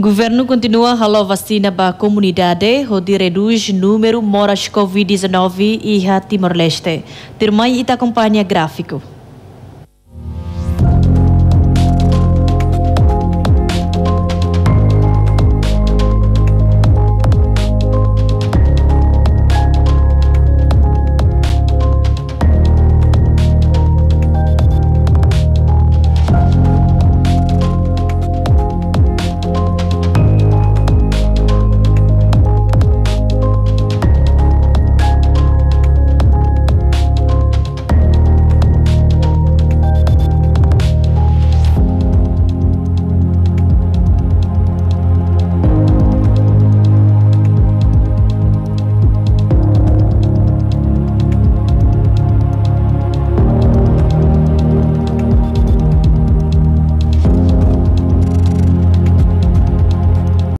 Governo continua a vacina para a comunidade, onde reduz número moras Covid-19 e Timor-Leste. Termai ita acompanha gráfico.